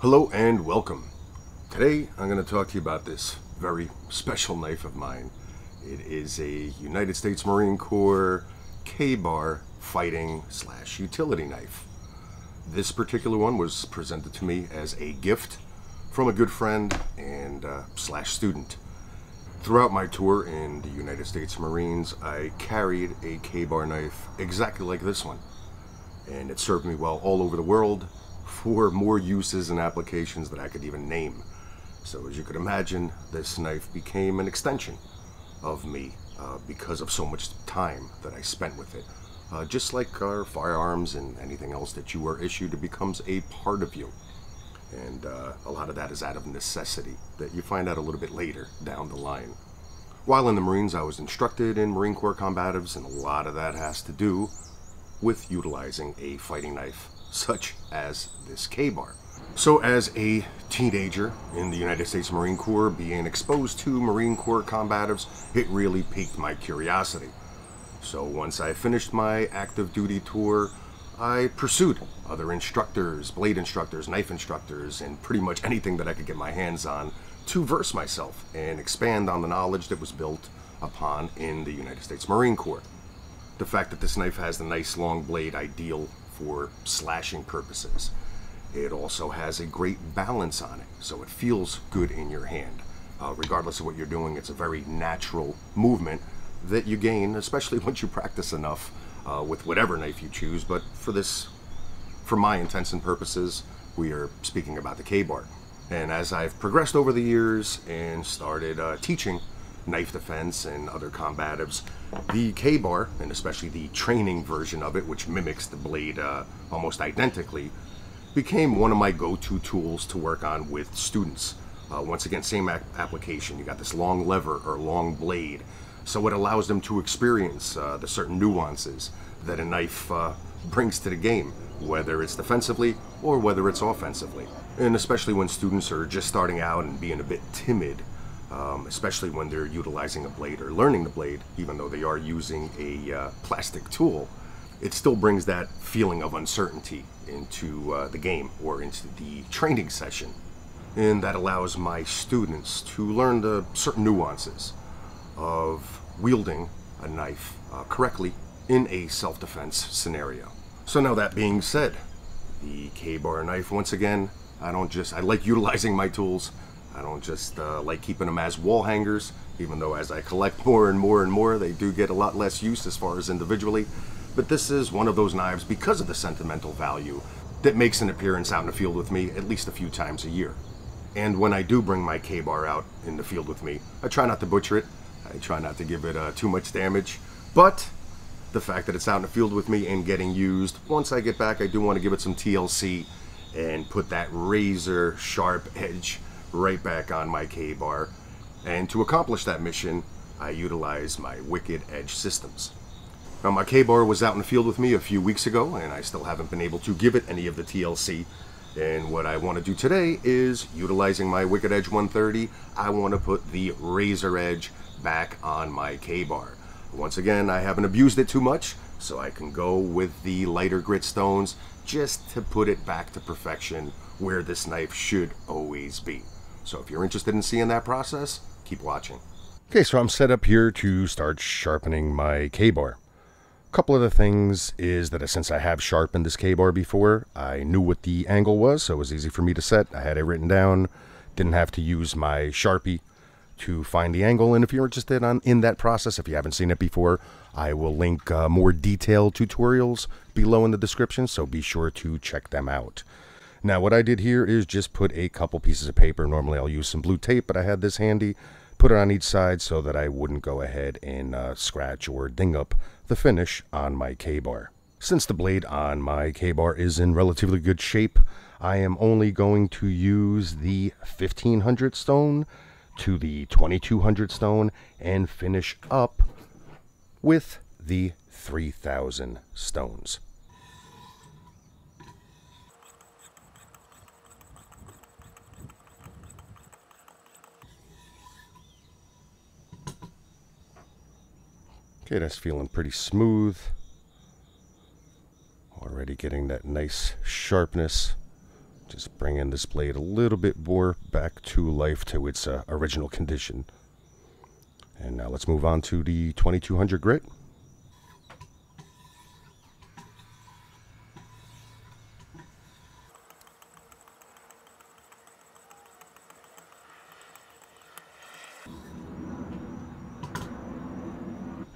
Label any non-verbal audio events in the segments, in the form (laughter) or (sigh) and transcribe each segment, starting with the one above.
Hello and welcome. Today I'm going to talk to you about this very special knife of mine. It is a United States Marine Corps KA-BAR fighting slash utility knife. This particular one was presented to me as a gift from a good friend and uh, slash student. Throughout my tour in the United States Marines, I carried a KA-BAR knife exactly like this one. And it served me well all over the world for more uses and applications that I could even name. So as you could imagine, this knife became an extension of me uh, because of so much time that I spent with it. Uh, just like our firearms and anything else that you are issued, it becomes a part of you. And uh, a lot of that is out of necessity that you find out a little bit later down the line. While in the Marines, I was instructed in Marine Corps combatives, and a lot of that has to do with utilizing a fighting knife such as this KA-BAR. So as a teenager in the United States Marine Corps, being exposed to Marine Corps combatives, it really piqued my curiosity. So once I finished my active duty tour, I pursued other instructors, blade instructors, knife instructors, and pretty much anything that I could get my hands on to verse myself and expand on the knowledge that was built upon in the United States Marine Corps. The fact that this knife has the nice long blade ideal for slashing purposes. It also has a great balance on it, so it feels good in your hand. Uh, regardless of what you're doing, it's a very natural movement that you gain, especially (laughs) once you practice enough uh, with whatever knife you choose. But for this, for my intents and purposes, we are speaking about the KA-BAR. And as I've progressed over the years and started uh, teaching knife defense and other combatives, the KA-BAR, and especially the training version of it, which mimics the blade uh, almost identically, became one of my go-to tools to work on with students. Uh, once again, same application. You got this long lever or long blade, so it allows them to experience uh, the certain nuances that a knife uh, brings to the game, whether it's defensively or whether it's offensively. And especially when students are just starting out and being a bit timid um, especially when they're utilizing a blade or learning the blade, even though they are using a uh, plastic tool, it still brings that feeling of uncertainty into uh, the game or into the training session. And that allows my students to learn the certain nuances of wielding a knife uh, correctly in a self-defense scenario. So now that being said, the KA-BAR knife, once again, I don't just, I like utilizing my tools I don't just uh, like keeping them as wall hangers, even though as I collect more and more and more, they do get a lot less use as far as individually. But this is one of those knives, because of the sentimental value, that makes an appearance out in the field with me at least a few times a year. And when I do bring my KA-BAR out in the field with me, I try not to butcher it. I try not to give it uh, too much damage. But the fact that it's out in the field with me and getting used, once I get back, I do want to give it some TLC and put that razor sharp edge right back on my KA-BAR. And to accomplish that mission, I utilize my Wicked Edge systems. Now my KA-BAR was out in the field with me a few weeks ago, and I still haven't been able to give it any of the TLC. And what I want to do today is, utilizing my Wicked Edge 130, I want to put the Razor Edge back on my KA-BAR. Once again, I haven't abused it too much, so I can go with the lighter grit stones just to put it back to perfection where this knife should always be. So if you're interested in seeing that process, keep watching. Okay, so I'm set up here to start sharpening my KA-BAR. A couple of the things is that since I have sharpened this KA-BAR before, I knew what the angle was, so it was easy for me to set. I had it written down, didn't have to use my Sharpie to find the angle. And if you're interested on in that process, if you haven't seen it before, I will link uh, more detailed tutorials below in the description, so be sure to check them out. Now what I did here is just put a couple pieces of paper. Normally I'll use some blue tape, but I had this handy. Put it on each side so that I wouldn't go ahead and uh, scratch or ding up the finish on my KA-BAR. Since the blade on my KA-BAR is in relatively good shape, I am only going to use the 1500 stone to the 2200 stone and finish up with the 3000 stones. Okay, that's feeling pretty smooth. Already getting that nice sharpness Just bringing this blade a little bit more back to life to its uh, original condition. And now let's move on to the 2200 grit.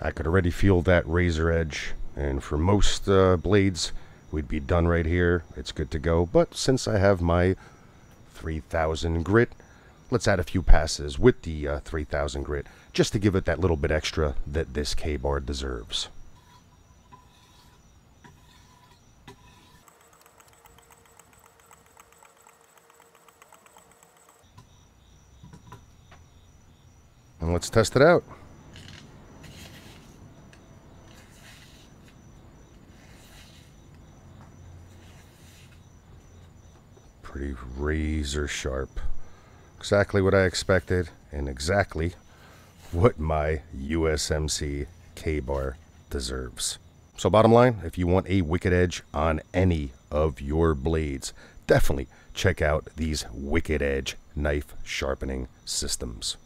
I could already feel that razor edge, and for most uh, blades, we'd be done right here. It's good to go. But since I have my 3000 grit, let's add a few passes with the uh, 3000 grit, just to give it that little bit extra that this KA-BAR deserves. And let's test it out. Pretty razor sharp. Exactly what I expected and exactly what my USMC KA-BAR deserves. So bottom line, if you want a wicked edge on any of your blades, definitely check out these wicked edge knife sharpening systems.